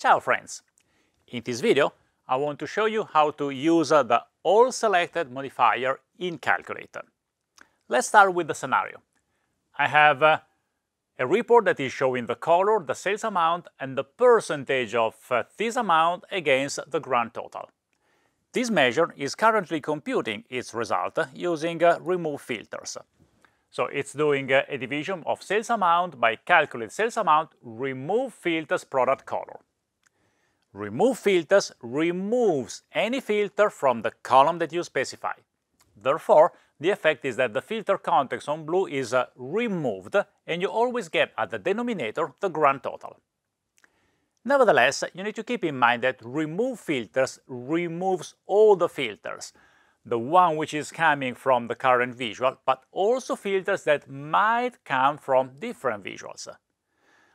Ciao friends! In this video I want to show you how to use uh, the All Selected modifier in Calculate. Let's start with the scenario. I have uh, a report that is showing the color, the sales amount and the percentage of uh, this amount against the grand total. This measure is currently computing its result using remove filters. So it's doing a division of sales amount by calculate sales amount, remove filters product color. Remove filters removes any filter from the column that you specify. Therefore, the effect is that the filter context on blue is uh, removed and you always get at the denominator the grand total. Nevertheless, you need to keep in mind that remove filters removes all the filters, the one which is coming from the current visual, but also filters that might come from different visuals.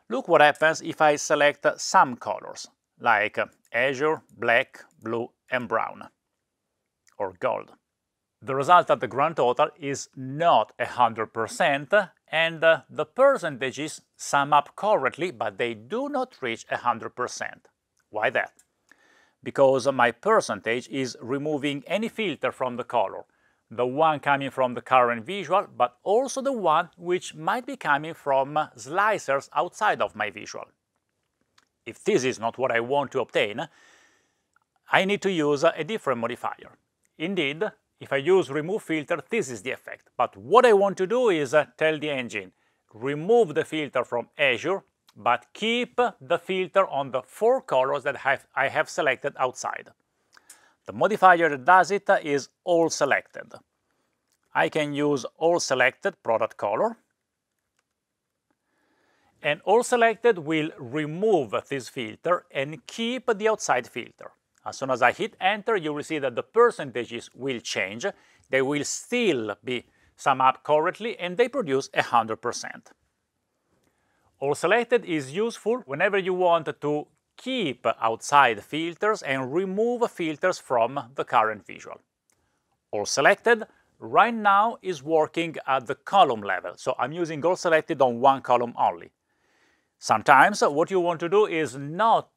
Look what happens if I select some colors like azure, black, blue and brown, or gold. The result at the grand total is not 100% and the percentages sum up correctly, but they do not reach 100%. Why that? Because my percentage is removing any filter from the color, the one coming from the current visual, but also the one which might be coming from slicers outside of my visual. If this is not what I want to obtain, I need to use a different modifier. Indeed, if I use remove filter, this is the effect. But what I want to do is uh, tell the engine, remove the filter from Azure, but keep the filter on the four colors that I have selected outside. The modifier that does it is all selected. I can use all selected product color, and all selected will remove this filter and keep the outside filter. As soon as I hit enter, you will see that the percentages will change. They will still be sum up correctly and they produce 100%. All selected is useful whenever you want to keep outside filters and remove filters from the current visual. All selected right now is working at the column level, so I'm using all selected on one column only. Sometimes what you want to do is not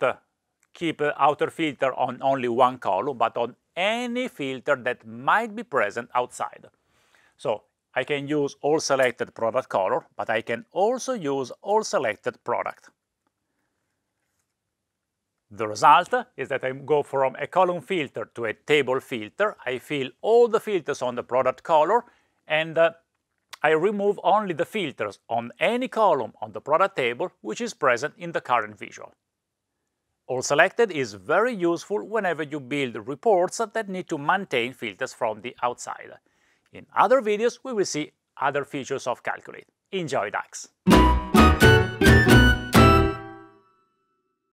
keep outer filter on only one column, but on any filter that might be present outside. So I can use all selected product color, but I can also use all selected product. The result is that I go from a column filter to a table filter. I fill all the filters on the product color and uh, I remove only the filters on any column on the product table which is present in the current visual. All selected is very useful whenever you build reports that need to maintain filters from the outside. In other videos we will see other features of Calculate. Enjoy DAX!